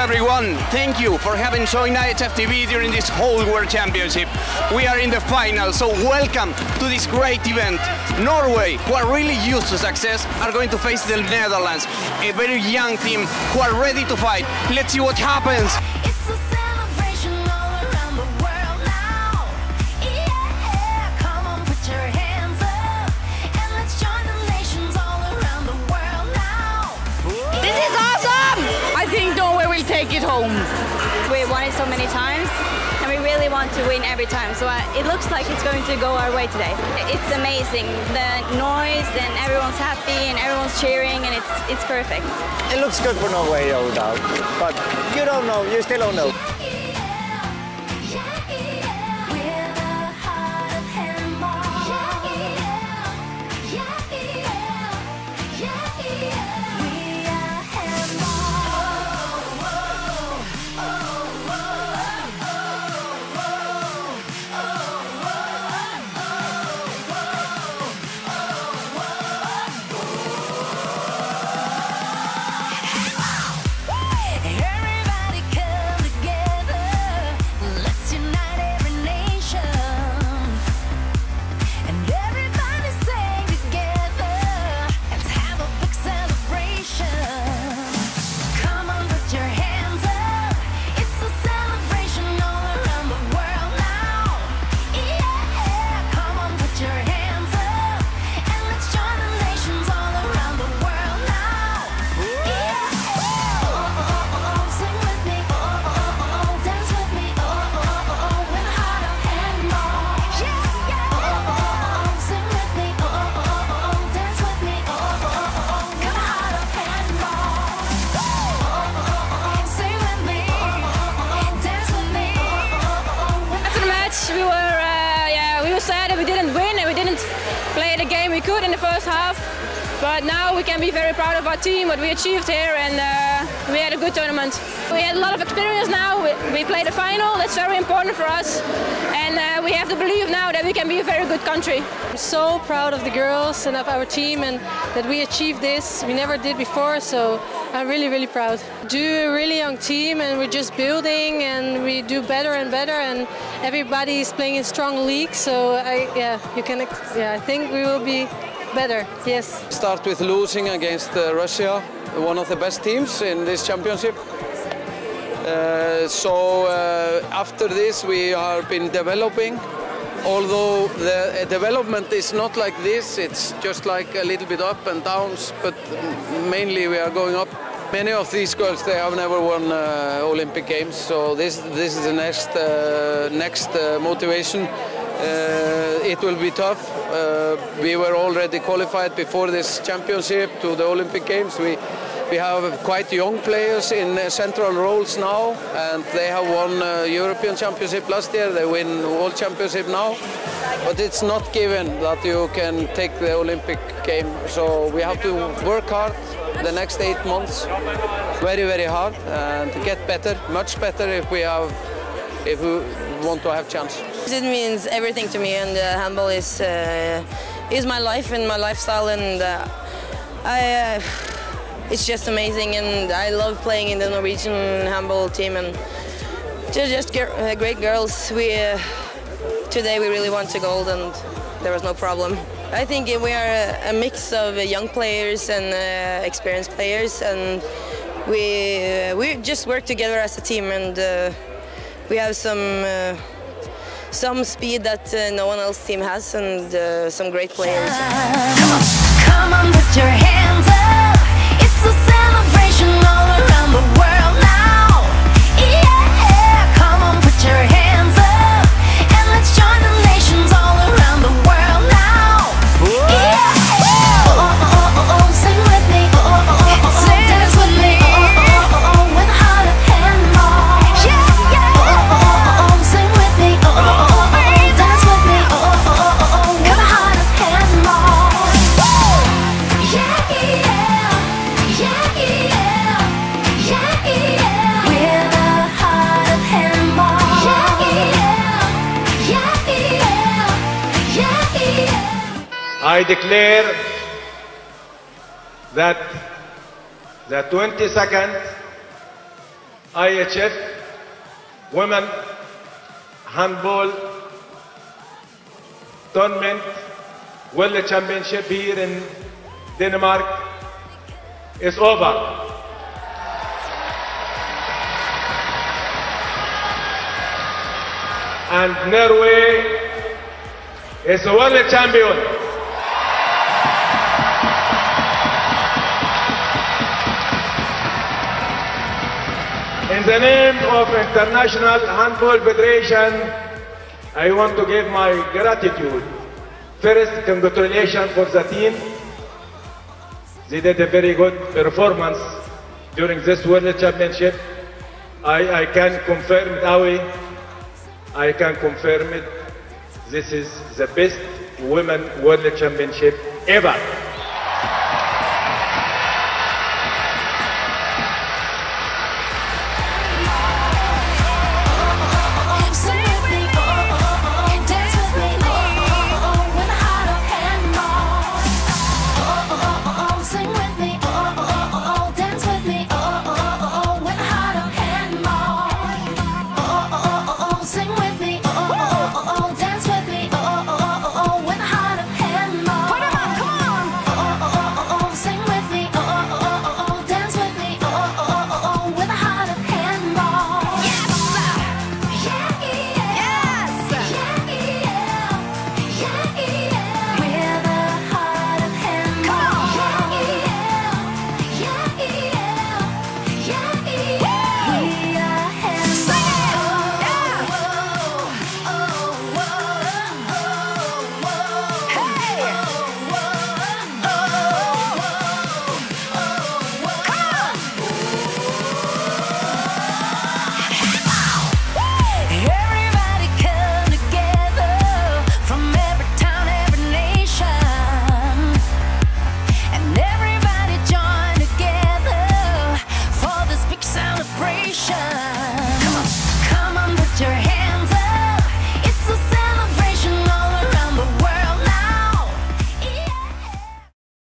Everyone, thank you for having joined IHF TV during this whole World Championship. We are in the final, so welcome to this great event. Norway, who are really used to success, are going to face the Netherlands, a very young team who are ready to fight. Let's see what happens. Want to win every time. So uh, it looks like it's going to go our way today. It's amazing. The noise and everyone's happy and everyone's cheering, and it's it's perfect. It looks good for Norway, no doubt. But you don't know, you still don't know. We could in the first half. But now we can be very proud of our team, what we achieved here, and uh, we had a good tournament. We had a lot of experience now. We, we played the final. That's very important for us, and we have to believe now that we can be a very good country. I'm so proud of the girls and of our team and that we achieved this. We never did before, so I'm really, really proud. Do a really young team and we're just building and we do better and better and everybody is playing in strong leagues. So I, yeah, you can, yeah, I think we will be better. Yes. Start with losing against uh, Russia, one of the best teams in this championship. Uh, so uh, after this we have been developing. Although the uh, development is not like this, it's just like a little bit up and downs, but mainly we are going up. Many of these girls they have never won uh, Olympic Games, so this this is the next uh, next uh, motivation. It will be tough. We were already qualified before this championship to the Olympic Games. We we have quite young players in uh, central roles now, and they have won uh, European Championship last year. They win World Championship now, but it's not given that you can take the Olympic game. So we have to work hard the next eight months, very very hard, and get better, much better if we have, if we want to have chance. It means everything to me, and uh, handball is uh, is my life and my lifestyle, and uh, I. It's just amazing, and I love playing in the Norwegian handball team, and they're just uh, great girls. We uh, today we really want to gold, and there was no problem. I think we are a, mix of uh, young players and uh, experienced players, and we uh, we just work together as a team, and uh, we have some. Some speed that no one else team has and some great players. Come on, come on, put your I declare that the 22nd IHF Women Handball Tournament World Championship here in Denmark is over. And Norway is a world champion. In the name of International Handball Federation, I want to give my gratitude. First, congratulations for the team. They did a very good performance during this World Championship. I, I can confirm it, Awi. I can confirm it. This is the best Women World Championship ever.